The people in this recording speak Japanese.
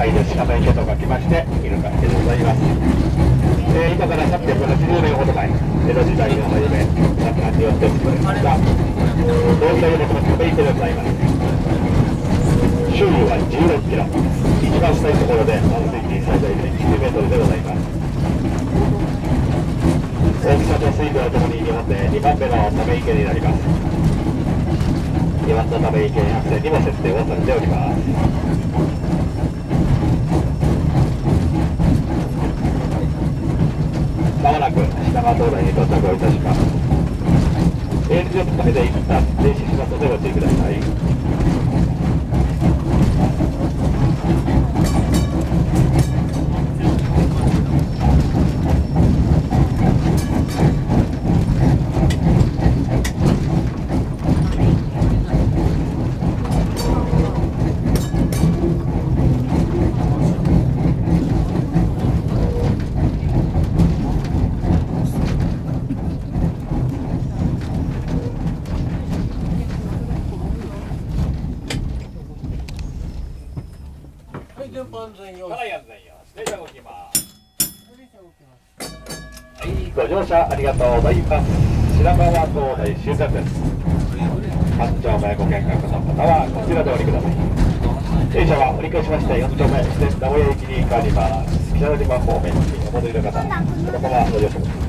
はいで鹿免許と書きましてイルカでございます、えー今から380年ほど前江戸時代の初め皆さんによって作られました同時代の亀池でございます。周囲は16キロ一番深いところで満水深最大で9メートルでございます大きさと水量ともに日本で2番目のため池になります2番のため池百選にも設定をされております。まもなく品川灯台に到着をいたします。営業のためで一旦停止しますのでご注意くださいはい、全般安全用。はい安全よしでは動きますはい、じゃあ動きます。はい、ご乗車ありがとうございます。品川灯台終点です。3丁目ご見学の方はこちらでお降りください。電車は折り返しまして4丁目、そして名古屋駅に変わります。北島方面にお戻りの方、このままご乗車ください。